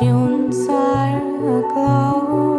dunes are aglow.